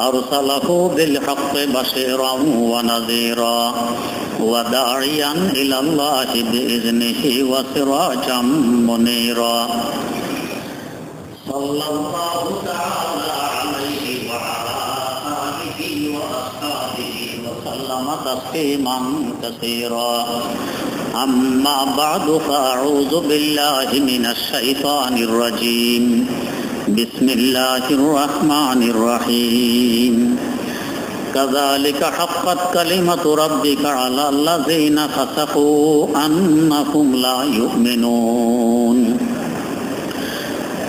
أرسله بالحق بشيرا ونذيرا وداعيا إلى الله بإذنه وسراجا منيرا. صلى الله تعالى عليه وعلى آله وأصحابه وسلم تسليما كثيرا. أما بعد فأعوذ بالله من الشيطان الرجيم. بسم الله الرحمن الرحيم. كذلك حقت كلمة ربك على الذين فسقوا أنهم لا يؤمنون.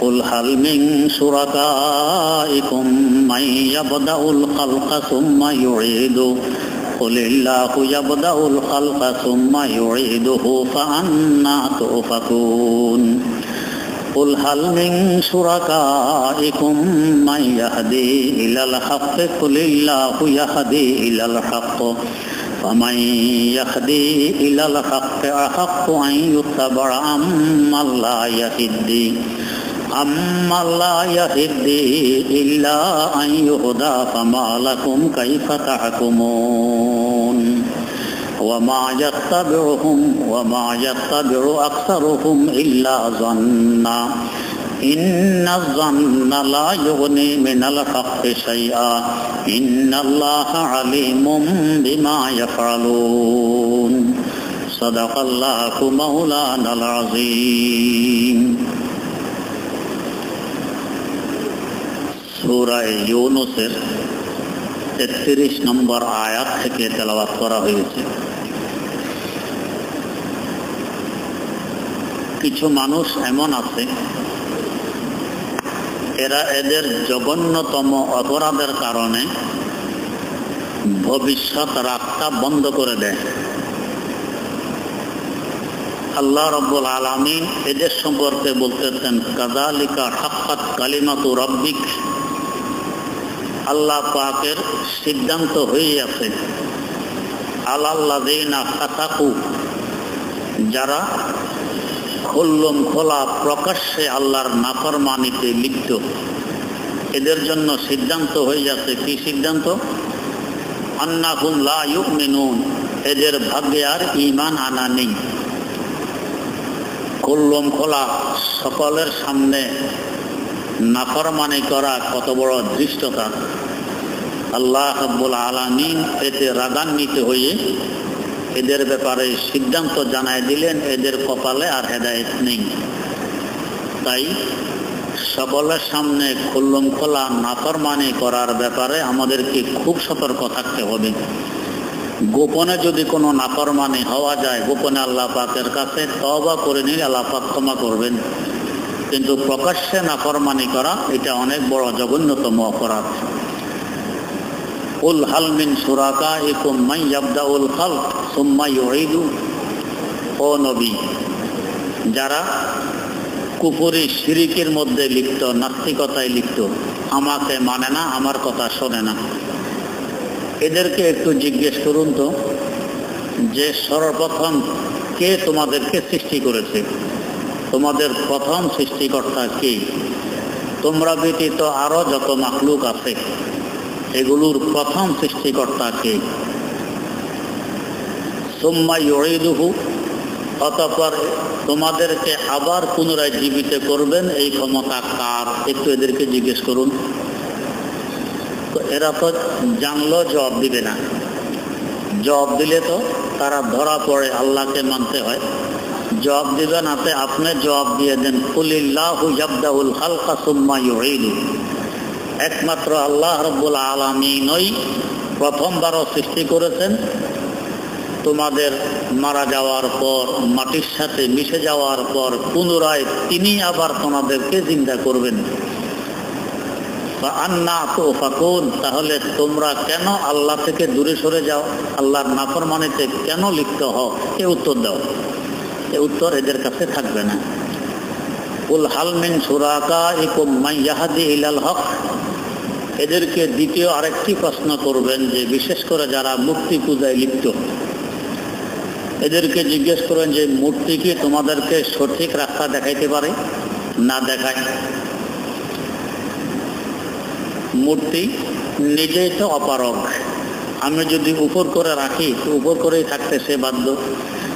قل هل من شركائكم من يبدأ الخلق ثم يعيده؟ قل الله يبدأ الخلق ثم يعيده فأنا تؤفكون. قل هل من شركائكم من يهدي إلى الحق قل الله يهدي إلى الحق فمن يهدي إلى الحق أحق أن يتبع أما لا يهدي أما لا يهدي إلا أن يهدى فما لكم كيف تحكمون وما يتبعهم وما يتبع أكثرهم إلا ظنا إن الظن لا يغني من الحق شيئا إن الله عليم بما يفعلون صدق الله مولانا العظيم সুরায় ইউনুসের তেত্রিশ নম্বর আয়াত থেকে তেলাবাত করা হয়েছে কিছু মানুষ এমন আছে, এরা এদের জঘন্যতম অপরাধের কারণে ভবিষ্যৎ রাস্তা বন্ধ করে দেয়। আল্লাহ রব্বুল আলমিন এদের সম্পর্কে বলতেছেন কাদালিকা হাক্কাত কালিমাতু রব্বিক। আল্লাহ পাকের সিদ্ধান্ত হয়ে আছে আল্লাহ ফাতাকু। যারা খুল্লম খোলা প্রকাশ্যে আল্লাহর নাফরমানিতে লিপ্ত। এদের জন্য সিদ্ধান্ত হয়ে যাচ্ছে কি সিদ্ধান্ত? আন্নাহুম লা ইউমিনুন, এদের ভাগ্যে আর ইমান আনা নেই। খুল্লম খোলা সকলের সামনে নাফরমানি করা কত বড় দৃষ্টতা আল্লাহ আব্বুল আলমিন এতে রাগান্বিত হয়ে এদের ব্যাপারে সিদ্ধান্ত জানায় দিলেন, এদের কপালে আর হেদায়ত নেই। তাই সকলের সামনে খুল্লম খোলা নাফরমানি করার ব্যাপারে আমাদেরকে খুব সতর্ক থাকতে হবে। গোপনে যদি কোনো নাফরমানি হওয়া যায়, গোপনে আল্লাহ পাকের কাছে তবা করে নিলে আল্লাহ পাক ক্ষমা করবেন। কিন্তু প্রকাশ্যে নাফরমানি করা, এটা অনেক বড় জঘন্যতম অপরাধ। উল হালমিন সুরাকা ইকুম মাই ইয়াবদাউল খালক সুম্মা ইউঈদু। ও নবী, যারা কুপুরি শিরিকের মধ্যে লিপ্ত, নাস্তিকতায় লিপ্ত, আমাকে মানে না, আমার কথা শোনে না। এদেরকে একটু জিজ্ঞেস করুন তো, যে সর্বপ্রথম কে তোমাদেরকে সৃষ্টি করেছে? তোমাদের প্রথম সৃষ্টিকর্তা কে? তোমরা ব্যতীত আরও যত মাখলুক আছে। এগুলোর প্রথম সৃষ্টিকর্তা কে সোম্মা ইউদুহু অতপর তোমাদেরকে আবার পুনরায় জীবিত করবেন, এই ক্ষমতা কার? একটু এদেরকে জিজ্ঞেস করুন। তো এরা তো জানলো, জবাব দিবে না। জবাব দিলে তো তারা ধরা পড়ে, আল্লাহকে মানতে হয়। জবাব দিবেন হাতে আপনি জবাব দিয়ে দেন, কুলিল্লাহু খালকা সুম্মা ইউঈদু একমাত্র আল্লাহ রব্বুল আলামিনই প্রথমবারও সৃষ্টি করেছেন। তোমাদের মারা যাওয়ার পর, মাটির সাথে মিশে যাওয়ার পর পুনরায় তিনি আবার তোমাদেরকে চিন্তা করবেন। আন্না তো ফাকুন তাহলে তোমরা কেন আল্লাহ থেকে দূরে সরে যাও? আল্লাহর নাফরমানিতে কেন লিপ্ত হও? এ উত্তর দাও। এ উত্তর এদের কাছে থাকবে না। উল হালমিন সুরাকা ইকুম মাইয়াহাদি ইলাল হক এদেরকে দ্বিতীয় আরেকটি প্রশ্ন করবেন যে, বিশেষ করে যারা মূর্তি পূজায় লিপ্ত, এদেরকে জিজ্ঞেস করেন যে, মূর্তি কি তোমাদেরকে সঠিক রাস্তা দেখাইতে পারে? না দেখায়। মূর্তি নিজেই তো অপারগ। আমি যদি উপর করে রাখি উপর করেই থাকতে সে বাধ্য।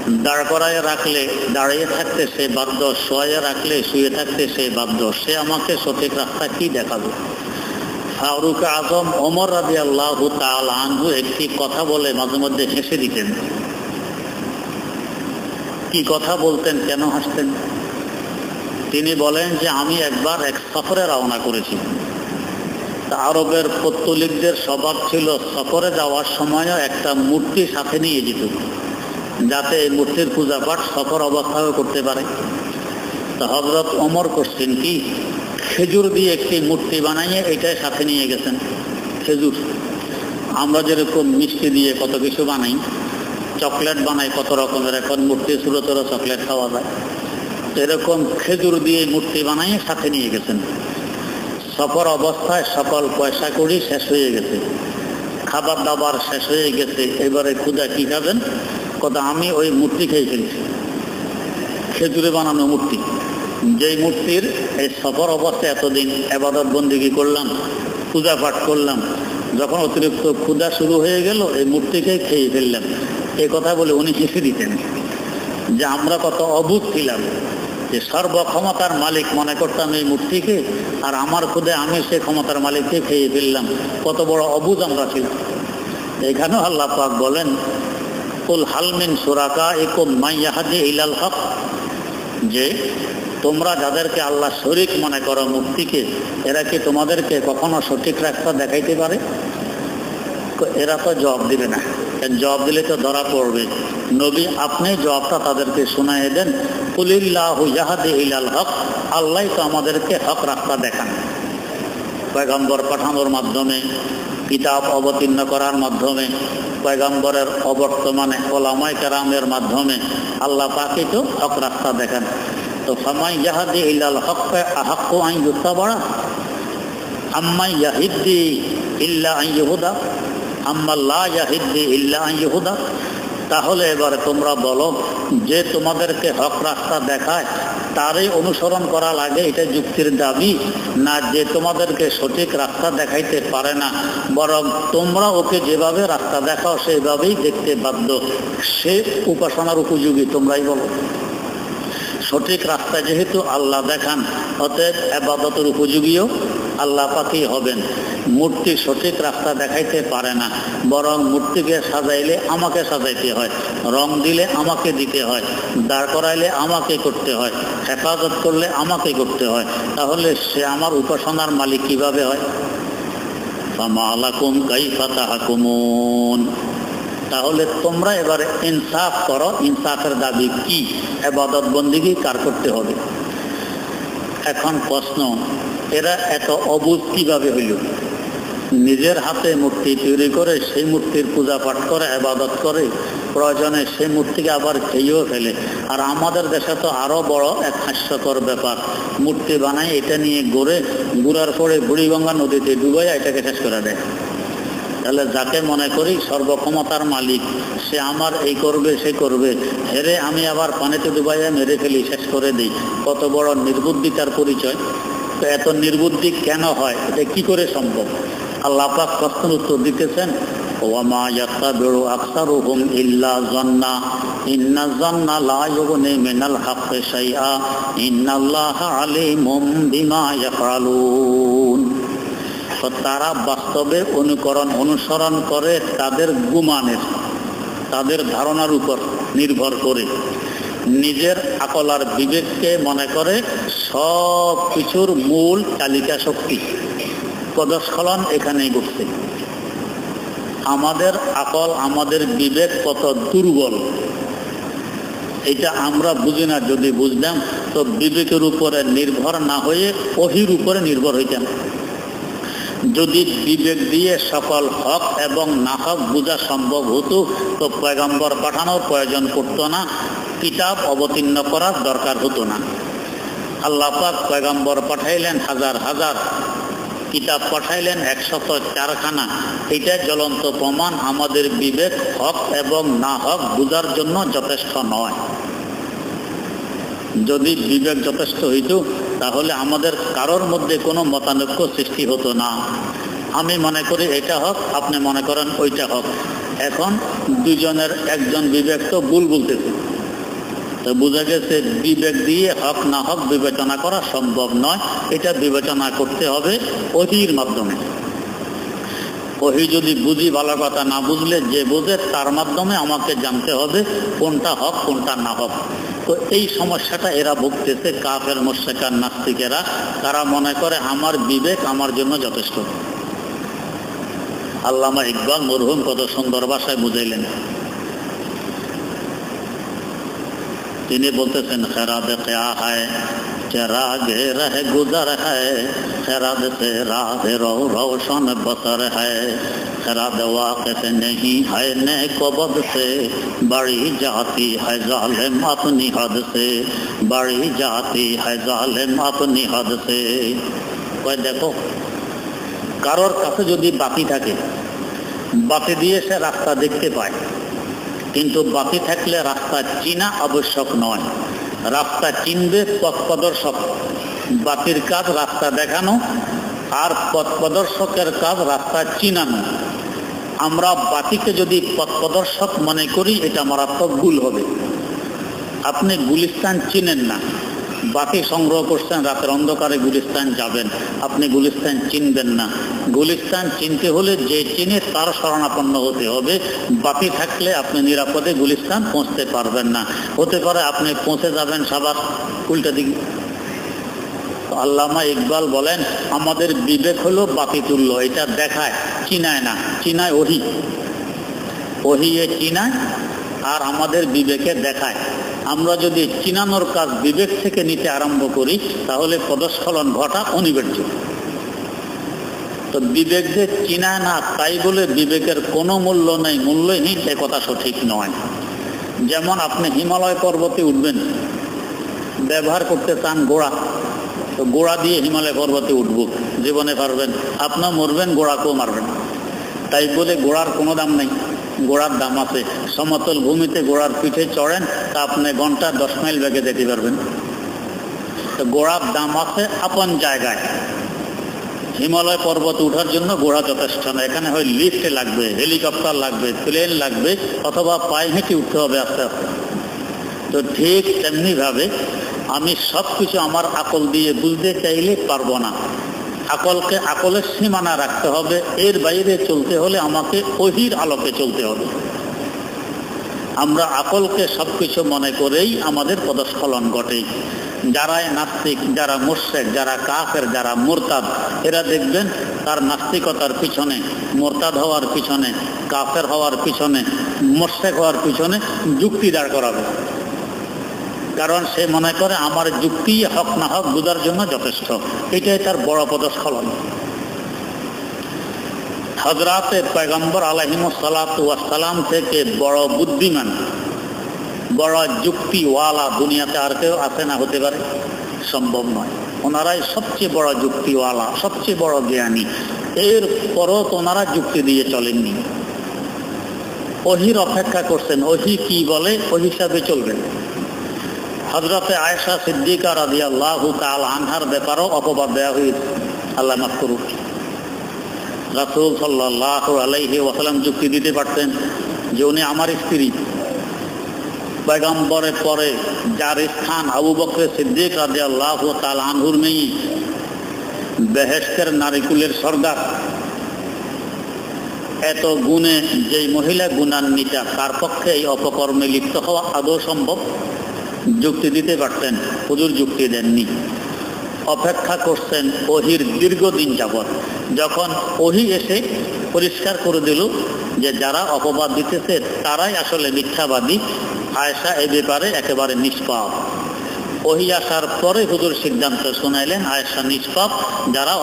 দাঁড় করায় রাখলে, দাঁড়িয়ে থাকতে সে বাধ্য। শোয়ে রাখলে, শুয়ে থাকতে সে বাধ্য। সে আমাকে সঠিক রাস্তা কি দেখাবে? ফারুক আজম ওমর রাজি আল্লাহ আনহু একটি কথা বলে মাঝে মধ্যে হেসে দিতেন। কি কথা বলতেন, কেন হাসতেন? তিনি বলেন যে, আমি একবার এক সফরে রওনা করেছি। আরবের পত্তলিকদের স্বভাব ছিল, সফরে যাওয়ার সময়ও একটা মূর্তি সাথে নিয়ে যেত, যাতে এই মূর্তির পূজা পাঠ সফর অবস্থাও করতে পারে। হজরত অমর করছেন কি? খেজুর দিয়ে একটি মূর্তি বানাইয়ে এটাই সাথে নিয়ে গেছেন খেজুর। আমরা যেরকম মিষ্টি দিয়ে কত কিছু বানাই, চকলেট বানাই কত রকমের, এখন মূর্তি সুরতর চকলেট খাওয়া যায়। এরকম খেজুর দিয়ে মূর্তি বানাইয়ে সাথে নিয়ে গেছেন। সফর অবস্থায় সকল পয়সা করি শেষ হয়ে গেছে। খাবার দাবার শেষ হয়ে গেছে। এবারে ক্ষুদা কি খাবেন? কথা আমি ওই মূর্তি খেয়ে ফেলছি। খেজুরে বানানো মূর্তি। যেই মূর্তির এই সফর অবস্থায় এতদিন আবাদত বন্দিগি করলাম, পূজা পাঠ করলাম, যখন অতিরিক্ত ক্ষুদা শুরু হয়ে গেল, এই মূর্তিকে খেয়ে ফেললাম। এই কথা বলে উনি হেসে দিতেন যে আমরা কত অভূত ছিলাম, যে সর্বক্ষমতার মালিক মনে করতাম এই মূর্তিকে, আর আমার খুদে আমি সে ক্ষমতার মালিককে খেয়ে ফেললাম। কত বড় অবুজ আমরা ছিলাম। এখানেও আল্লাহ পাক বলেন, কুল হালমিন সুরাকা একুম মাইয়াহাদি ইলাল হক? যে তোমরা যাদেরকে আল্লাহ শরিক মনে করো মুক্তিকে, এরা কি তোমাদেরকে কখনো সঠিক রাস্তা দেখাইতে পারে? এরা তো জবাব দিবে না। জবাব দিলে তো ধরা পড়বে। নবী, আপনি জবাবটা তাদেরকে শোনাই দেন হক আল্লাহ তো আমাদেরকে হক রাস্তা দেখান। পয়গম্বর পাঠানোর মাধ্যমে, কিতাব অবতীর্ণ করার মাধ্যমে, পয়গম্বরের অবর্তমানে ওলামাই কেরামের মাধ্যমে আল্লাহ পাকে তো হক রাস্তা দেখান। তো ফামাই ইলাল হক আইন ইল্লা আইন ইহুদা ইল্লা আইন ইহুদা। তাহলে এবারে তোমরা বলো, যে তোমাদেরকে হক রাস্তা দেখায়, তারই অনুসরণ করা লাগে, এটা যুক্তির দাবি, না যে তোমাদেরকে সঠিক রাস্তা দেখাইতে পারে না। বরং তোমরা ওকে যেভাবে রাস্তা দেখাও, সেইভাবেই দেখতে বাধ্য। সে উপাসনার উপযোগী, তোমরাই বলো। সঠিক রাস্তা যেহেতু আল্লাহ দেখান, অতএব আবাদতের উপযোগীও আল্লাহ পাকেই হবেন। মূর্তি সঠিক রাস্তা দেখাইতে পারে না, বরং মূর্তিকে সাজাইলে আমাকে সাজাইতে হয়, রং দিলে আমাকে দিতে হয়, দাঁড় করাইলে আমাকে করতে হয়, হেফাজত করলে আমাকে করতে হয়। তাহলে সে আমার উপাসনার মালিক কীভাবে হয়? ফামালাকুম কাইফা হাকুমুন তাহলে তোমরা এবারে ইনসাফ করো। ইনসাফের দাবি কি? এবাদত বন্দিগি কার করতে হবে? এখন প্রশ্ন, এরা এত অবুধ কীভাবে হইল? নিজের হাতে মূর্তি তৈরি করে সেই মূর্তির পূজা পাঠ করে আবাদত করে, প্রয়োজনে সেই মূর্তিকে আবার খেয়েও ফেলে। আর আমাদের দেশে তো আরও বড় এক হাস্যকর ব্যাপার। মূর্তি বানায়, এটা নিয়ে গড়ে, গুড়ার পরে বুড়িগঙ্গা নদীতে ডুবাই এটাকে শেষ করে দেয়। তাহলে যাকে মনে করি সর্বক্ষমতার মালিক, সে আমার এই করবে, সে করবে। হেরে আমি আবার পানিতে ডুবাইয়া মেরে ফেলি, শেষ করে দিই। কত বড় নির্বুদ্ধিতার পরিচয়। তো এত নির্বুদ্ধি কেন হয়? এটা কি করে সম্ভব? আল্লাহ পাক প্রশ্ন উত্তর দিতেছেন, ওয়ামা ইয়াত্তাবিউ আকসারুহুম ইল্লা ইন্না জান্না লা ইউগনি মিনাল হাক্কি শাইআ। ইন্নাল্লাহা আলিমুম বিমা ইয়াফআলুন। তারা বাস্তবে অনুকরণ, অনুসরণ করে তাদের গুমানের, তাদের ধারণার উপর নির্ভর করে। নিজের আকলার বিবেককে মনে করে সব কিছুর মূল তালিকা শক্তি। পদস্খলন এখানেই ঘটছে। আমাদের আকল, আমাদের বিবেক কত দুর্বল। এটা আমরা বুঝি না, যদি বুঝতাম তো বিবেকের উপরে নির্ভর না হয়ে অহির উপরে নির্ভর হইতাম। যদি বিবেক দিয়ে সকল হক এবং নাহক বোঝা সম্ভব হতো, তো পয়গম্বর পাঠানোর প্রয়োজন পড়তো না, কিতাব অবতীর্ণ করার দরকার হতো না। আল্লাহ পাক পয়গম্বর পাঠাইলেন হাজার হাজার, কিতাব পাঠাইলেন একশত চারখানা। এটা জ্বলন্ত প্রমাণ আমাদের বিবেক হক এবং না হক বোঝার জন্য যথেষ্ট নয়। যদি বিবেক যথেষ্ট হইত তাহলে আমাদের কারোর মধ্যে কোনো মতানৈক্য সৃষ্টি হতো না। আমি মনে করি এটা হোক, আপনি মনে করেন ওইটা হোক। এখন দুজনের একজন বিবেক তো ভুল বলতেছে। তো বোঝা গেছে বিবেক দিয়ে হক না হক বিবেচনা করা সম্ভব নয়। এটা বিবেচনা করতে হবে অহির মাধ্যমে। ওহি যদি বুঝি ভালো কথা না বুঝলে যে বোঝে, তার মাধ্যমে আমাকে জানতে হবে কোনটা হক, কোনটা না হক। তো এই সমস্যাটা এরা ভুগতেছে, কাফের মোশেকার নাস্তিকেরা। তারা মনে করে, আমার বিবেক আমার জন্য যথেষ্ট। আল্লামা ইকবাল মরহুম কত সুন্দর ভাষায় বুঝাইলেন। তিনি বলতেছেন খেরা কেয়া হায়? রাগে রহে গুজর হ্যায় খেরাদ সে রাধে রো रोशन बसर है खराद वाक़ नहीं है ने कबद से बड़ी जाती है जालिम अपनी हद से बड़ी जाती है जालिम अपनी हद से কয় দেখো কারোর কাছে যদি বাতি থাকে বাতি দিয়ে সে রাস্তা দেখতে পায় কিন্তু বাতি থাকলে রাস্তা চিনা আবশ্যক নয় রাস্তা চিনবে, পথপ্রদর্শক বাতির কাজ রাস্তা দেখানো আর পথ প্রদর্শকের কাজ রাস্তা চিনানো। আমরা বাতিকে যদি পথ প্রদর্শক মনে করি, এটা মারাত্মক ভুল হবে। আপনি গুলিস্তান চিনেন না। বাতি সংগ্রহ করছেন, রাতের অন্ধকারে গুলিস্তান যাবেন। আপনি গুলিস্তান চিনবেন না। গুলিস্তান চিনতে হলে যে চিনে তার শরণাপন্ন হতে হবে। বাতি থাকলে আপনি নিরাপদে গুলিস্তান পৌঁছতে পারবেন না। হতে পারে আপনি পৌঁছে যাবেন সবার উল্টা দিকে। আল্লামা ইকবাল বলেন, আমাদের বিবেক হলো বাতি তুল্য, এটা দেখায়, চিনায় না, চিনায় ওহি। ওহি এ চিনায়, আর আমাদের বিবেকে দেখায়। আমরা যদি চিনানোর কাজ বিবেক থেকে নিতে আরম্ভ করি, তাহলে পদস্খলন ঘটা অনিবার্য। তো বিবেক যে চিনায় না তাই বলে বিবেকের কোনো মূল্য নেই, মূল্যহীন সে কথা সঠিক নয়। যেমন আপনি হিমালয় পর্বতে উঠবেন, ব্যবহার করতে চান গোড়া, তো গোড়া দিয়ে হিমালয় পর্বতে উঠব। জীবনে পারবেন আপনার মরবেন, গোড়াকেও মারবেন। তাই বলে গোড়ার কোনো দাম নেই। গোড়ার দাম আছে। সমতল ভূমিতে গোড়ার পিঠে চড়েন, তা আপনি ঘণ্টা দশ মাইল বেগে যেতে পারবেন। তো গোড়ার দাম আছে আপন জায়গায়। হিমালয় পর্বত উঠার জন্য গোড়া যথেষ্ট না। এখানে হয় লিফট লাগবে, হেলিকপ্টার লাগবে, প্লেন লাগবে, অথবা পায়ে হেঁটে উঠতে হবে আস্তে আস্তে। তো ঠিক তেমনি ভাবে আমি সব কিছু আমার আকল দিয়ে বুঝতে চাইলে পারব না। আকলকে আকলের সীমানা রাখতে হবে। এর বাইরে চলতে হলে আমাকে অহির আলোকে চলতে হবে। আমরা আকলকে সবকিছু মনে করেই আমাদের পদস্খলন ঘটে। যারাই নাস্তিক, যারা মোর্শেক যারা কাফের, যারা মোরতাদ, এরা দেখবেন তার নাস্তিকতার পিছনে, মোরতাদ হওয়ার পিছনে, কাফের হওয়ার পিছনে মোর্শেক হওয়ার পিছনে যুক্তি দাঁড় করাবে। কারণ সে মনে করে আমার যুক্তি হক না হক বুঝার জন্য যথেষ্ট। এটাই তার বড় পদস্খলন। হজরাতে পয়গম্বর আলহিমসালাম থেকে বড় বুদ্ধিমান, বড় যুক্তিওয়ালা দুনিয়াতে আর কেউ আছে না হতে পারে? সম্ভব নয়। ওনারাই সবচেয়ে বড় যুক্তিওয়ালা, সবচেয়ে বড় জ্ঞানী। এর পরও তো ওনারা যুক্তি দিয়ে চলেননি। অহির অপেক্ষা করছেন অহি কি বলে? ওই হিসাবে চলবেন। হজরতে আয়সা সিদ্দিকা রাজি আল্লাহ কাল আনহার ব্যাপারও অপবাদ দেওয়া হয়েছে। আল্লাহ মাফ করুক। রাসুল সাল্লাহ আলাইহি ওয়াসালাম যুক্তি দিতে পারতেন যে উনি আমার স্ত্রী। পয়গম্বরের পরে যার স্থান আবু বকরে সিদ্দিক রাজি আল্লাহ কাল আনহুর নেই বেহেস্তের নারিকুলের সর্দার। এত গুণে যেই মহিলা গুণান্বিতা, তার পক্ষে এই অপকর্মে লিপ্ত হওয়া আদৌ সম্ভব? যুক্তি দিতে পারতেন, হুজুর যুক্তি দেননি। অপেক্ষা করছেন ওহির দীর্ঘদিন যাবৎ। যখন ওহি এসে পরিষ্কার করে দিল যে যারা অপবাদ দিতেছে, তারাই আসলে মিথ্যাবাদী আয়সা এ ব্যাপারে একেবারে নিষ্পাপ। ওহি আসার পরে হুজুর সিদ্ধান্ত শোনাইলেন আয়সা নিষ্পাপ, যারা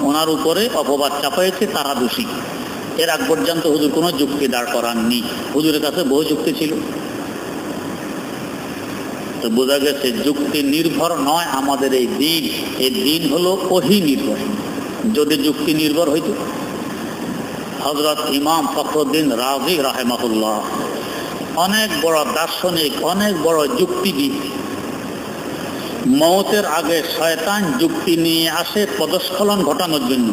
ওনার উপরে অপবাদ চাপাইছে, তারা দোষী। এর আগ পর্যন্ত হুজুর কোনো যুক্তি দাঁড় করাননি। হুজুরের কাছে বহু যুক্তি ছিল। তো বোঝা গেছে যুক্তি নির্ভর নয় আমাদের এই দিন। এই দিন হলো ওহি নির্ভর। যদি যুক্তি নির্ভর হইত? হজরত ইমাম ফখরুদ্দিন রাজি রাহেমাহুল্লাহ, অনেক বড় দার্শনিক, অনেক বড় যুক্তিবিদ। মৌতের আগে শয়তান যুক্তি নিয়ে আসে পদস্খলন ঘটানোর জন্য।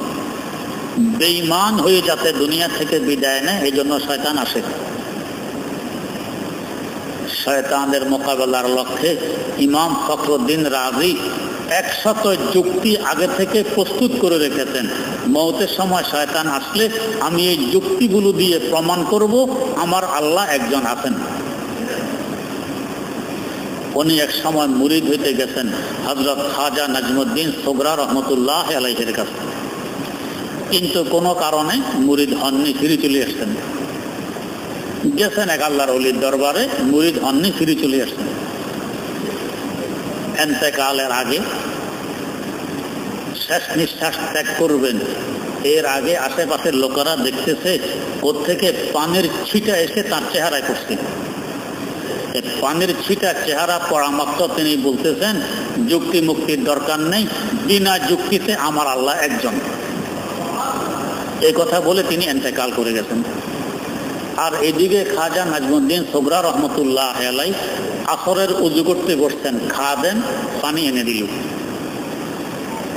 বেইমান হয়ে যাতে দুনিয়া থেকে বিদায় নেয় এই জন্য শয়তান আসে। শয়তানদের মোকাবেলার লক্ষ্যে ইমাম ফখরুদ্দিন রাজি একশত যুক্তি আগে থেকে প্রস্তুত করে রেখেছেন। মৌতের সময় শয়তান আসলে আমি এই যুক্তিগুলো দিয়ে প্রমাণ করব, আমার আল্লাহ একজন আছেন। উনি এক সময় মুরিদ হইতে গেছেন হজরত খাজা নাজমুদ্দিন সোগরা রহমতুল্লাহ আলাইহের কাছে। কিন্তু কোনো কারণে মুরিদ হননি, ফিরে চলে আসছেন। গেছেন এক আল্লাহর অলির দরবারে, মুরিদ হননি ফিরে চলে আসছেন এন্তেকালের আগে শেষ নিঃশ্বাস ত্যাগ করবেন। এর আগে আশেপাশের লোকেরা দেখতেছে থেকে পানির ছিটা এসে তার চেহারায় করছে পানির ছিটা চেহারা মাত্র তিনি বলতেছেন, যুক্তি মুক্তির দরকার নেই, বিনা যুক্তিতে আমার আল্লাহ একজন। এই কথা বলে তিনি এন্তেকাল করে গেছেন। আর এদিকে খাজা নাজমুদ্দিন সোবরা রহমতুল্লাহ আলাই আসরের উজু করতে বসছেন। খা দেন, পানি এনে দিল।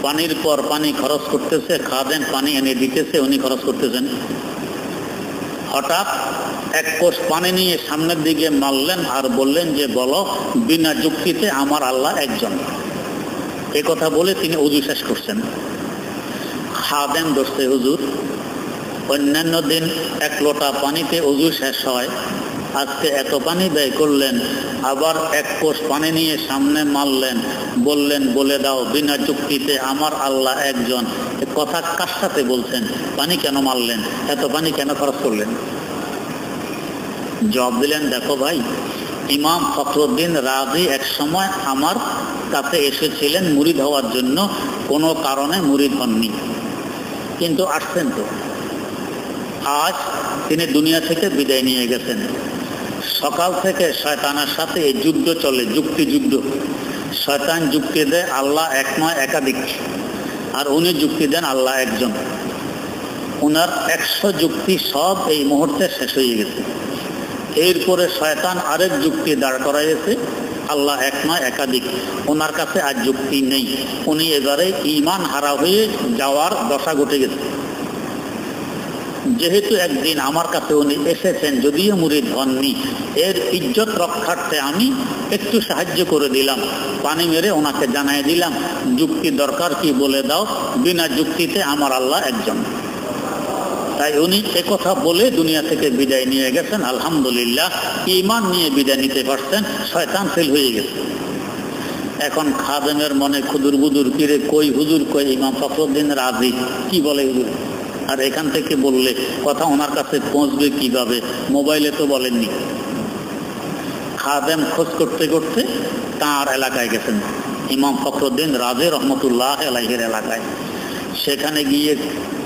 পানির পর পানি খরচ করতেছে, খা দেন, পানি এনে দিতেছে, উনি খরচ করতেছেন। হঠাৎ এক কোষ পানি নিয়ে সামনের দিকে মারলেন আর বললেন যে, বলো, বিনা যুক্তিতে আমার আল্লাহ একজন। এ কথা বলে তিনি উজু শেষ করছেন। খাদেন দোষে হুজুর। অন্যান্য দিন এক লোটা পানিতে উজু শেষ হয়। আজকে এত পানি ব্যয় করলেন, আবার এক কোষ পানি নিয়ে সামনে মারলেন, বললেন, বলে দাও, বিনা চুক্তিতে আমার আল্লাহ একজন। কথা কার সাথে বলছেন? পানি কেন মারলেন? এত পানি কেন খরচ করলেন? জবাব দিলেন, দেখো ভাই, ইমাম ফখরুদ্দিন রাজি এক সময় আমার কাছে এসেছিলেন মুরিদ হওয়ার জন্য, কোনো কারণে মুরিদ হননি। কিন্তু আসছেন তো। আজ তিনি দুনিয়া থেকে বিদায় নিয়ে গেছেন। সকাল থেকে শয়তানের সাথে এই যুদ্ধ চলে, যুক্তি যুদ্ধ। শয়তান যুক্তি দেয় আল্লাহ এক নয়, একাধিক। আর উনি যুক্তি দেন আল্লাহ একজন। উনার একশো যুক্তি সব এই মুহূর্তে শেষ হয়ে গেছে। এরপরে শয়তান আরেক যুক্তি দাঁড় করাইছে আল্লাহ এক নয়, একাধিক। ওনার কাছে আর যুক্তি নেই। উনি এবারে ইমান হারা হয়ে যাওয়ার দশা ঘটে গেছে। যেহেতু একদিন আমার কাছে উনি এসেছেন, যদিও মুড়ি ধননি এর ইজ্জত রক্ষার্থে আমি একটু সাহায্য করে দিলাম। পানি মেরে ওনাকে জানাই দিলাম, যুক্তি দরকার কি বলে দাও, বিনা যুক্তিতে আমার আল্লাহ একজন। তাই উনি কথা বলে দুনিয়া থেকে বিদায় নিয়ে গেছেন, আলহামদুলিল্লাহ ইমান নিয়ে বিদায় নিতে পারছেন, শয়তান ফেল হয়ে গেছে। এখন খাদেমের মনে খুদুর বুদুর, কিরে কই হুজুর, কই ইমাম ফখরুদ্দিন রাজি? কি বলে হুজুর? আর এখান থেকে বললে কথা ওনার কাছে পৌঁছবে কীভাবে? মোবাইলে তো বলেননি। খাদেম খোঁজ করতে করতে তার এলাকায় গেছেন। ইমাম ফখরুদ্দিন রাজে রহমতুল্লাহ এলাহের এলাকায়। সেখানে গিয়ে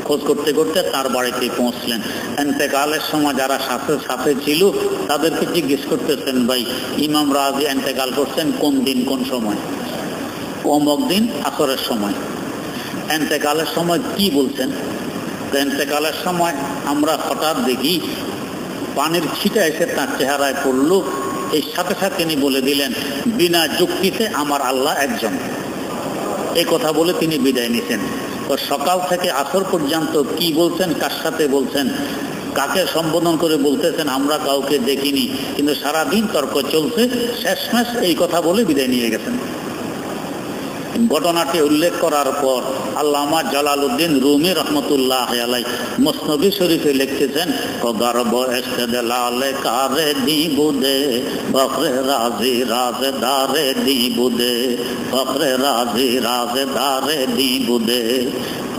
খোঁজ করতে করতে তার বাড়িতে পৌঁছলেন। এন্তেকালের সময় যারা সাথে সাথে ছিল, তাদেরকে জিজ্ঞেস করতেছেন, ভাই, ইমাম রাজি এন্তেকাল করছেন কোন দিন, কোন সময়? অমক দিন আসরের সময়। এন্তেকালের সময় কি বলছেন? এন্তেকালের সময় আমরা হঠাৎ দেখি পানির ছিটা এসে তার চেহারায় পড়ল। এই সাথে সাথে তিনি বলে দিলেন, বিনা যুক্তিতে আমার আল্লাহ একজন। এই কথা বলে তিনি বিদায় নিছেন। তো সকাল থেকে আসর পর্যন্ত কি বলছেন, কার সাথে বলছেন, কাকে সম্বোধন করে বলতেছেন আমরা কাউকে দেখিনি। কিন্তু সারাদিন তর্ক চলছে, শেষমেশ এই কথা বলে বিদায় নিয়ে গেছেন। ঘটনাটি উল্লেখ করার পর আল্লামা জালালউদ্দিন রুমি রহমতুল্লাহ আলাই মসনবী শরীফে লিখতেছেন গর্ব এস্তেদালে কারে দি বুদে রাজি রাজে দারে দি বুদে ফখরে রাজি রাজে দারে দি বুদে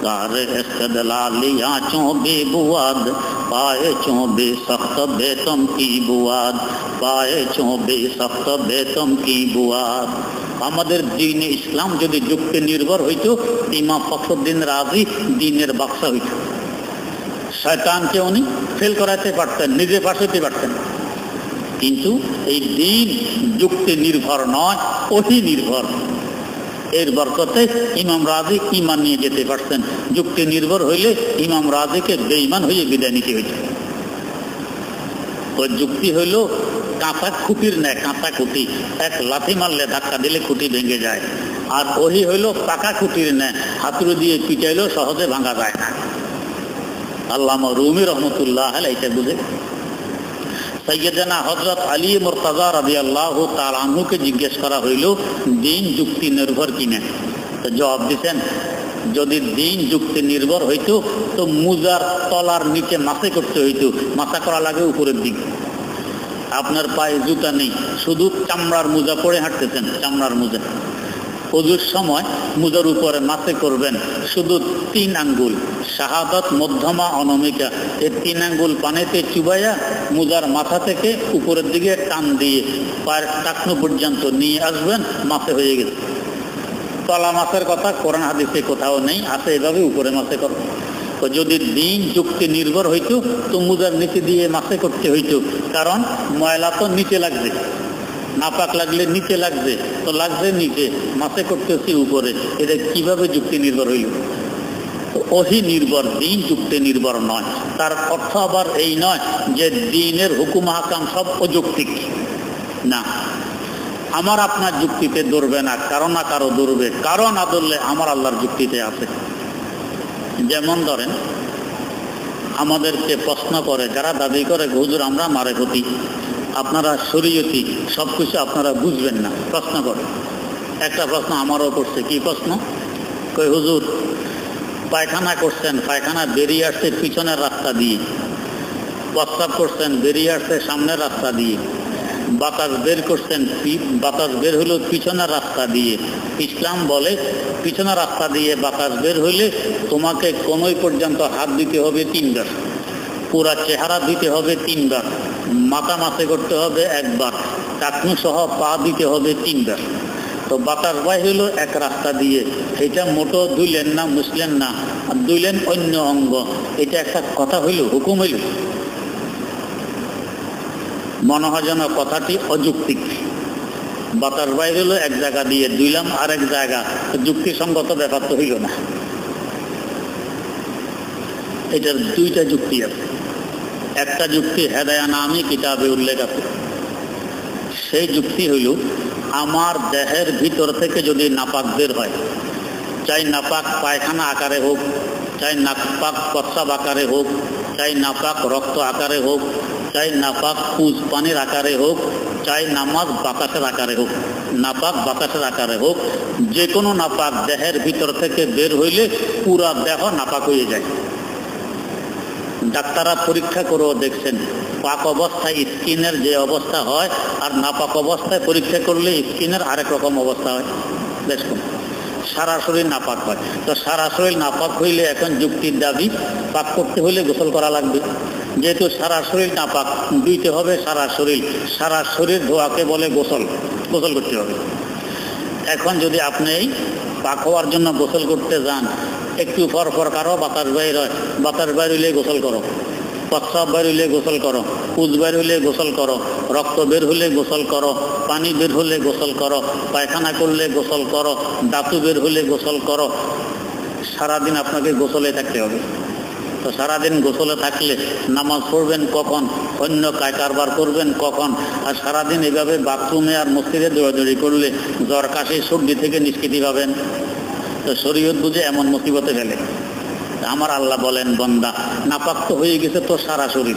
کار استدلالیاں چوں بے بواد پائے چوں بے سخت بے تم کی بواد پائے چوں بے سخت بے تم کی بواد আমাদের দিন ইসলাম যদি যুক্তি নির্ভর হইত, ইমাম ফখরুদ্দিন রাজি দিনের বাক্সা হইত। শয়তানকে উনি ফেল করাতে পারতেন, নিজে পাঠাতে পারতেন। কিন্তু এই দিন যুক্তি নির্ভর নয় অতি নির্ভর। এর বরকতে ইমাম রাজি ইমান নিয়ে যেতে পারতেন। যুক্তি নির্ভর হইলে ইমাম রাজিকে বেইমান হয়ে বিদায় নিতে হইত। ওই যুক্তি হইল কাঁচা খুঁটির নেয় কাঁচা খুঁটি। এক লাথি মারলে ধাক্কা দিলে খুঁটি ভেঙে যায়। আর ওহি হইল পাকা খুঁটির নেয় হাতুড়ি দিয়ে পিটাইলেও সহজে ভাঙা যায় না। আল্লাহ রুমি রহমতুল্লাহ এইটা বুঝে। সৈয়দানা হজরত আলী মোরতাজা রাজি আল্লাহ তার আনহুকে জিজ্ঞেস করা হইল, দিন যুক্তি নির্ভর কিনে তো জবাব দিচ্ছেন যদি দিন যুক্তি নির্ভর হইতো, তো মুজার তলার নিচে মাসে করতে হইতো। মাথা করা লাগে উপরের দিক। আপনার পায়ে জুতা নেই, শুধু চামড়ার মোজা পরে হাঁটতেছেন, চামড়ার মোজা। অজুর সময় মুজার উপরে মাসে করবেন, শুধু তিন আঙ্গুল। শাহাদত মধ্যমা অনমিকা এই তিন আঙ্গুল পানিতে চুবাইয়া মুজার মাথা থেকে উপরের দিকে টান দিয়ে পায়ের টাকনো পর্যন্ত নিয়ে আসবেন, মাসে হয়ে গেছে। তলা মাছের কথা কোরআন হাদিসে কোথাও নেই, আছে এভাবে উপরে মাসে করো তো যদি দিন যুক্তি নির্ভর হইতো তো মুজার নিচে দিয়ে মাসে করতে হইতো কারণ ময়লা তো নিচে লাগবে। নাপাক লাগলে নিচে লাগবে। তো লাগবে নিচে। মাসে করতে করতেছি উপরে। এটা কীভাবে যুক্তি নির্ভর হইল? অহি নির্ভর, দিন যুক্তি নির্ভর নয়। তার অর্থ আবার এই নয় যে দিনের হুকুম হাকাম সব অযৌক্তিক। না। আমার আপনার যুক্তিতে ধরবে না, কারও না কারও ধরবে। কারও না আমার আল্লাহর যুক্তিতে আছে। যেমন ধরেন, আমাদেরকে প্রশ্ন করে, যারা দাবি করে, হুজুর, আমরা মারে হতি আপনারা শরীয়তি সব কিছু আপনারা বুঝবেন না। প্রশ্ন করে। একটা প্রশ্ন আমারও করছে, কি প্রশ্ন? কই হুজুর, পায়খানা করছেন, পায়খানা বেরিয়ে আসছে পিছনের রাস্তা দিয়ে। প্রস্তাব করছেন, বেরিয়ে আসছে সামনের রাস্তা দিয়ে। বাতাস বের করছেন বাতাস বের হলো পিছনা রাস্তা দিয়ে। ইসলাম বলে পিছনা রাস্তা দিয়ে বাতাস বের হইলে তোমাকে কোনোই পর্যন্ত হাত দিতে হবে তিনবার। পুরা চেহারা দিতে হবে তিনবার। মাথা মাথে করতে হবে একবার। চাকনু সহ পা দিতে হবে তিনবার। তো বাতাস বাই হইল এক রাস্তা দিয়ে। এটা মোটো দুইলেন না, মুসলেন না, আর দুইলেন অন্য অঙ্গ। এটা একটা কথা হইল, হুকুম হইল। মনে হয় যেন কথাটি অযৌক্তিক বাতাস বাইর হলো এক জায়গা দিয়ে দুইলাম আর এক জায়গা। যুক্তিসঙ্গত ব্যাপার তো হইল না। এটার দুইটা যুক্তি আছে। একটা যুক্তি, হেদায়া নামই কিতাবে উল্লেখ আছে। সেই যুক্তি হইল, আমার দেহের ভিতর থেকে যদি নাপাক বের হয়, চাই নাপাক পায়খানা আকারে হোক, চাই নাপাক প্রস্রাব আকারে হোক, চাই নাপাক রক্ত আকারে হোক চাই নাপাক পুজ পানির আকারে হোক চাই নামাজ বাতাসের আকারে হোক নাপাক বাতাসের আকারে হোক যে কোনো নাপাক দেহের ভিতর থেকে বের হইলে পুরা দেহ নাপাক হয়ে যায়। ডাক্তাররা পরীক্ষা করেও দেখছেন, পাক অবস্থায় স্কিনের যে অবস্থা হয় আর নাপাক অবস্থায় পরীক্ষা করলে স্কিনের আরেক রকম অবস্থা হয়। দেখুন সারা শরীর নাপাক হয়। তো সারা শরীর নাপাক হইলে এখন যুক্তির দাবি, পাক করতে হইলে গোসল করা লাগবে। যেহেতু সারা শরীর নাপাক, দুইতে হবে সারা শরীর। সারা শরীর ধোয়াকে বলে গোসল। গোসল করতে হবে। এখন যদি আপনি পাক হওয়ার জন্য গোসল করতে যান, একটু ফর ফর কারও, বাতাস বাইর হয়। বাতাস বাইর হইলে গোসল করো। প্রস্রাব বের হইলে গোসল করো। পুজ বের হইলে গোসল করো। রক্ত বের হলে গোসল করো। পানি বের হলে গোসল করো। পায়খানা করলে গোসল করো। দাঁতু বের হলে গোসল করো। সারাদিন আপনাকে গোসলে থাকতে হবে। তো সারাদিন গোসলে থাকলে নামাজ পড়বেন কখন? অন্য কায় কারবার করবেন কখন? আর সারাদিন এভাবে বাথরুমে আর মসজিদে দৌড়াদৌড়ি করলে জ্বর, কাশি, সর্দি থেকে নিষ্কৃতি পাবেন। তো শরীয়ত বুঝে এমন মুসিবতে ফেলে। আমার আল্লাহ বলেন, বন্দা নাপাক্ত হয়ে গেছে তো সারা শরীর।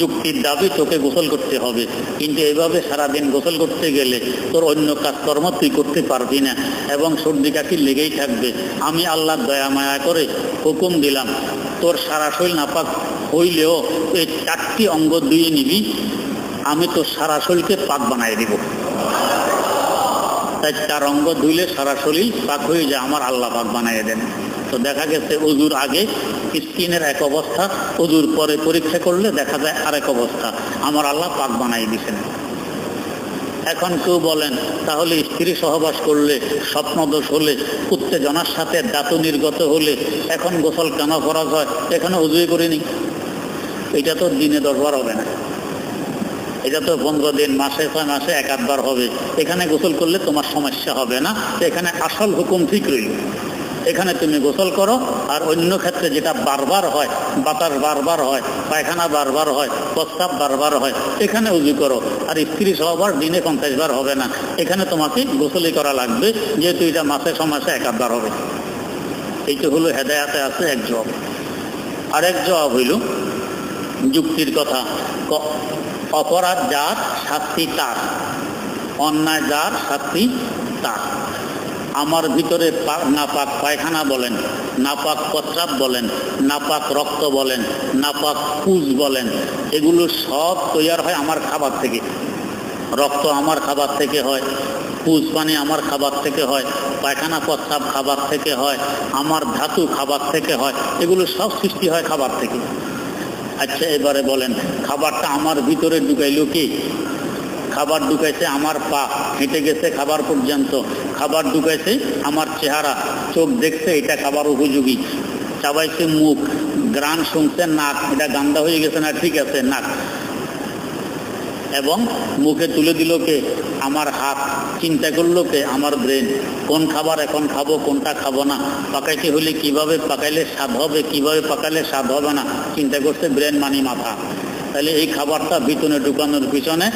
যুক্তির দাবি তোকে গোসল করতে হবে। কিন্তু এভাবে সারাদিন গোসল করতে গেলে তোর অন্য কাজকর্ম তুই করতে পারবি না এবং সর্দি কাশি লেগেই থাকবে। আমি আল্লাহ দয়া মায়া করে হুকুম দিলাম, তোর সারা শরীর নাপাক হইলেও এই চারটি অঙ্গ ধুয়ে নিবি, আমি তোর সারা শরীরকে পাক বানাই দিব। তাই চার অঙ্গ ধুইলে সারা শরীর পাক হয়ে যায়, আমার আল্লাহ পাক বানাই দেন। তো দেখা গেছে অজুর আগে, স্কিনের এক অবস্থা অজুর পরে পরীক্ষা করলে দেখা যায় আরেক অবস্থা। আমার আল্লাহ পাক বানাই দিছেন। এখন কেউ বলেন, তাহলে স্ত্রী সহবাস করলে, স্বপ্নদোষ হলে, উত্তেজনার সাথে দাঁত নির্গত হলে, এখন গোসল কেন ফরজ হয়? এখানে উজুই করিনি। এটা তো দিনে দশবার হবে না। এটা তো পনেরো দিন, মাসে ছয় মাসে এক আধবার হবে। এখানে গোসল করলে তোমার সমস্যা হবে না। এখানে আসল হুকুম ঠিক রইল এখানে তুমি গোসল করো, আর অন্য ক্ষেত্রে যেটা বারবার হয়, বাতাস বারবার হয়, পায়খানা বারবার হয় প্রস্তাব বারবার হয়, এখানে উজু করো। আর স্ত্রী সহবার দিনে পঞ্চাশ বার হবে না। এখানে তোমাকে গোসলই করা লাগবে, যেহেতু এটা মাসে সমাসে এক আধবার হবে। এইটা হলো হেদায়াতে আছে এক জবাব আরেক জবাব হইল যুক্তির কথা। অপরাধ যার শাস্তি তার। অন্যায় যার শাস্তি তার। আমার ভিতরে নাপাক পায়খানা বলেন, নাপাক প্রস্রাব বলেন, নাপাক রক্ত বলেন, নাপাক পুজ বলেন, এগুলো সব তৈয়ার হয় আমার খাবার থেকে। রক্ত আমার খাবার থেকে হয় পুজ পানি আমার খাবার থেকে হয়, পায়খানা প্রস্রাব খাবার থেকে হয়, আমার ধাতু খাবার থেকে হয়, এগুলো সব সৃষ্টি হয় খাবার থেকে। আচ্ছা এবারে বলেন, খাবারটা আমার ভিতরে ঢুকাইল কি? খাবার ঢুকাইছে আমার পা হেঁটে গেছে খাবার পর্যন্ত। খাবার ঢুকাইছে আমার চেহারা। চোখ দেখছে, এটা খাবার উপযোগী। চাবাইছে মুখ। গ্রান শুনছে, নাক। এটা গান্দা হয়ে গেছে না? ঠিক আছে, নাক। এবং মুখে তুলে দিল কে? আমার হাত। চিন্তা করল কে? আমার ব্রেন। কোন খাবার এখন খাব, কোনটা খাব না? পাকাইতে হলে কীভাবে পাকাইলে স্বাদ হবে, কীভাবে পাকাইলে স্বাদ হবে না? চিন্তা করছে ব্রেন, মানি, মাথা। তাহলে এই খাবারটা ভিতরে ঢুকানোর পিছনে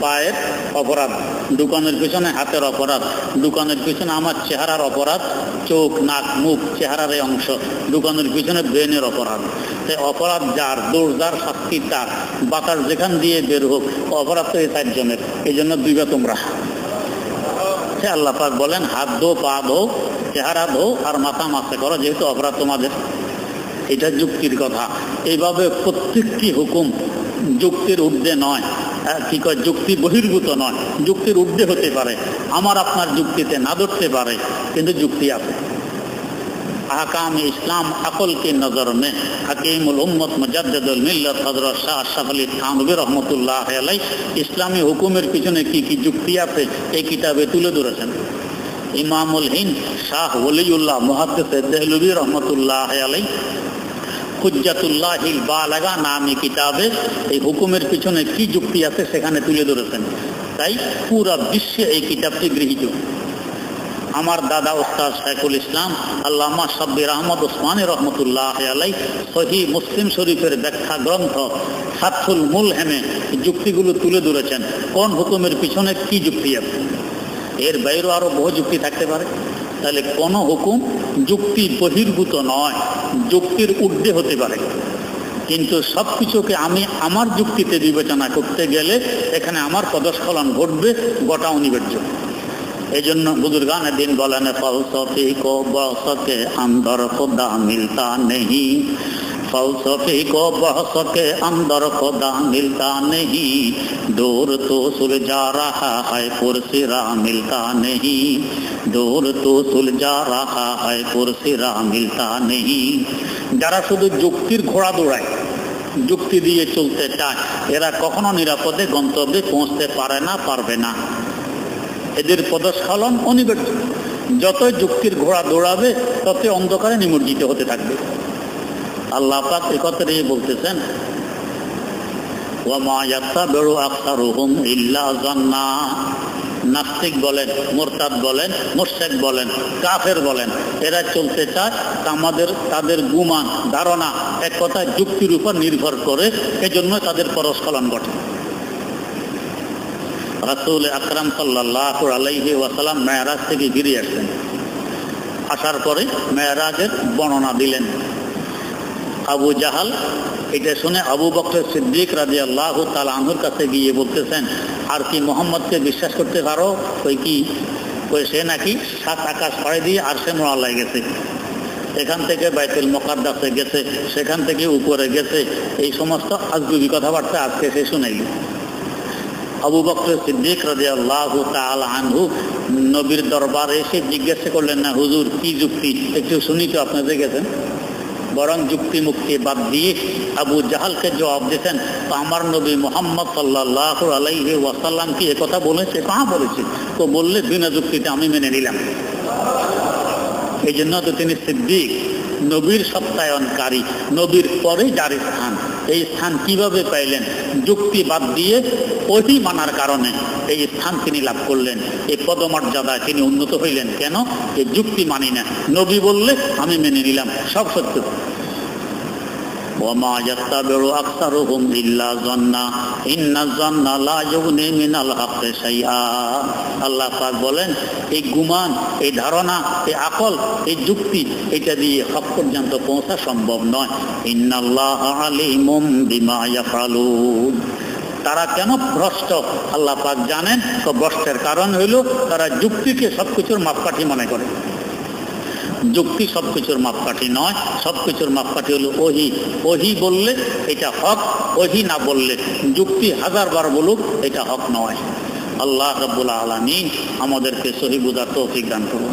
পায়ের অপরাধ, দোকানের পিছনে হাতের অপরাধ, দোকানের পিছনে আমার চেহারার অপরাধ, চোখ, নাক, মুখ, চেহারার এই অংশ, দোকানের পিছনে ব্রেনের অপরাধ। সে অপরাধ যার, দোষ যার, শাস্তি তার, বাতাস যেখান দিয়ে বের হোক, অপরাধ তো এই চারজনের এই জন্য দুইবা তোমরা। সে আল্লাহ পাক বলেন, হাত ধো, পা ধো, চেহারা ধো, আর মাথা মাসে করো, যেহেতু অপরাধ তোমাদের। এটা যুক্তির কথা। এইভাবে প্রত্যেকটি হুকুম যুক্তির ঊর্ধ্বে নয়। কি কয় যুক্তি বহির্ভূত নয় যুক্তির ঊর্ধ্বে হতে পারে আমার আপনার যুক্তিতে না ধরতে পারে কিন্তু যুক্তি আছে আহকাম ইসলাম আকল के नज़र में हकीमुल उम्मत मुजद्दुल मिल्लत हजरत শাহ আশরাফ আলী থানভী রহমতুল্লাহ আলাই ইসলামী হুকুমের পিছনে কি কি যুক্তি আছে এই কিতাবে তুলে ধরেছেন ইমামুল হিন্দ শাহ ওলিউল্লাহ মুহাদ্দিস দেহলভী রহমতুল্লাহ আলাই বালাগা নামী কিতাবে এই হুকুমের পিছনে কি যুক্তি আছে সেখানে তুলে ধরেছেন। তাই পুরা বিশ্বে এই কিতাবটি গৃহীত। আমার দাদা ওস্তাদ শাইকুল ইসলাম, আল্লামা সাব্বির আহমদ ওসমানী রহমতুল্লাহ আলাই সহি মুসলিম শরীফের ব্যাখ্যা গ্রন্থ সাতফুল মূল হেমে যুক্তিগুলো তুলে ধরেছেন। কোন হুকুমের পিছনে কি যুক্তি আছে? এর বাইরেও আরও বহু যুক্তি থাকতে পারে। তাহলে কোন হুকুম যুক্তি বহির্ভূত নয়, যুক্তির ঊর্ধ্বে হতে পারে। কিন্তু সব কিছুকে আমি আমার যুক্তিতে বিবেচনা করতে গেলে এখানে আমার পদস্খলন ঘটবে গোটা অনিবার্য এই জন্য বুজুর্গান দিন বলেন, ফলসফি কো বসকে আন্দর খোদা মিলতা নেই ফলসফি কো বসকে আন্দর খোদা মিলতা নেহি। দূর তো সুর যা রাহা হয় কুরসিরা মিলতা নেই দূর তো যা রাখা হয় করছে মিলতা নেই। যারা শুধু যুক্তির ঘোড়া দৌড়ায়, যুক্তি দিয়ে চলতে চায়, এরা কখনো নিরাপদে গন্তব্যে পৌঁছতে পারে না, পারবে না। এদের পদস্খলন অনিবার্য। যত যুক্তির ঘোড়া দৌড়াবে তত অন্ধকারে নিমজ্জিত হতে থাকবে। আল্লাহ পাক এ একত্রে বলতেছেন, ওয়া মা ইয়াত্তা আকসারুহুম ইল্লা জান্না নাস্তিক বলেন, মোরতাদ বলেন মোর্শেক বলেন, কাফের বলেন, এরা চলতে চায় আমাদের, তাদের গুমান, ধারণা এক কথা যুক্তির উপর নির্ভর করে, এজন্য তাদের পরস্খলন ঘটে। রাসুল আকরাম সাল্লাহ আলাইহি ওয়াসালাম মেয়ারাজ থেকে ফিরে আসলেন। আসার পরে মেয়ারাজের বর্ণনা দিলেন। আবু জাহাল, এটা শুনে আবু বকর সিদ্দিক রাজি আল্লাহ তালাহুর কাছে গিয়ে বলতেছেন, আর কি মোহাম্মদকে বিশ্বাস করতে পারো? ওই কি? ওই সে নাকি সাত আকাশ ছড়াই দিয়ে আর সে মোড়াল্লায় গেছে। এখান থেকে বাইতুল মোকাদ্দাসে গেছে, সেখান থেকে উপরে গেছে। এই সমস্ত আজগুবি কথাবার্তা আজকে সে শুনে আবু বকর সিদ্দিক রাজি আল্লাহ তাল আনহু নবীর দরবারে এসে জিজ্ঞাসা করলেন, না হুজুর, কি যুক্তি? একটু শুনি তো, আপনাদের গেছেন বরং যুক্তি মুক্তি বাদ দিয়ে আবু জাহালকে জবাব দিতেন তো আমার নবী মোহাম্মদ সাল্লাহ আলাইহি ওয়াসাল্লাম কি কথা বলেছে? কাহা বলেছে? তো বললে, বিনা যুক্তিতে আমি মেনে নিলাম। এই জন্য তো তিনি সিদ্দিক, নবীর সত্যায়নকারী, নবীর পরে যার স্থান। এই স্থান কীভাবে পাইলেন? যুক্তি বাদ দিয়ে ওহি মানার কারণে এই স্থান তিনি লাভ করলেন। এই পদমর্যাদা তিনি উন্নত হইলেন। কেন? এই যুক্তি মানি না। নবী বললে, আমি মেনে নিলাম। সব সত্য। ওমা ইয়াত্তাবিউ আকসারুহুম ইল্লা যান্না ইন্না যান্না লা ইউগনি মিনাল হাক্কি শাইআ আল্লাহ পাক বলেন, এই গুমান, এই ধারণা, এই আকল, এই যুক্তি, এটা দিয়ে হক পর্যন্ত পৌঁছা সম্ভব নয়। ইন্নাল্লাহ আলিমুম বিমা ইয়াফালুন তারা কেন ভ্রষ্ট? আল্লাহ পাক জানেন, তো ভ্রষ্টের কারণ হইল তারা যুক্তিকে সবকিছুর মাপকাঠি মনে করে। যুক্তি সবকিছুর মাপকাঠি নয়, সবকিছুর মাপকাঠি হলো ওহি। ওহি বললে এটা হক, ওহি না বললে যুক্তি হাজার বার বলুক, এটা হক নয়। আল্লাহ রব্বুল আলমী আমাদেরকে সহিবুদার তৌফিক দান করুন।